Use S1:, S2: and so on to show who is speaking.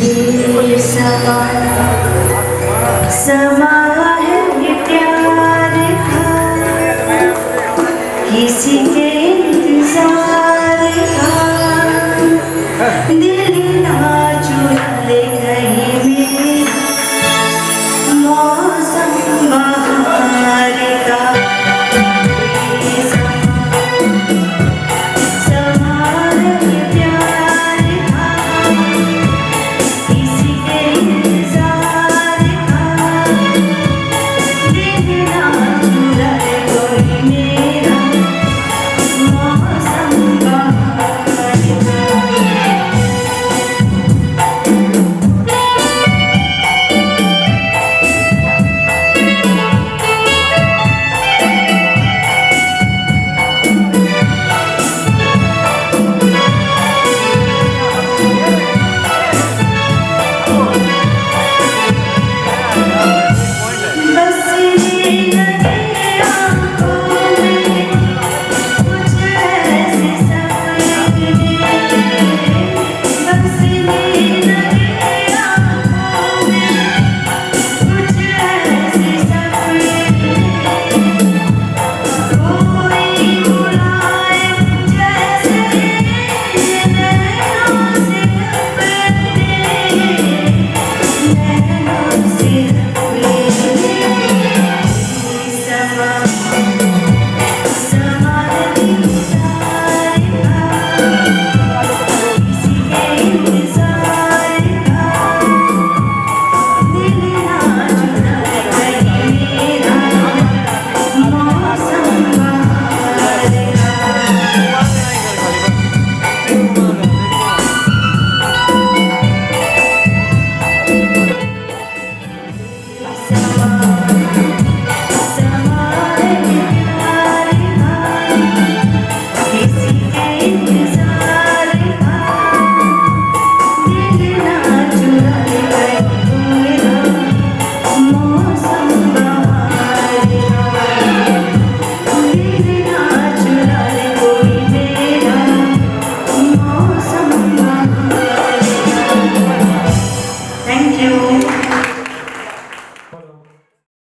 S1: như sao? Sao you.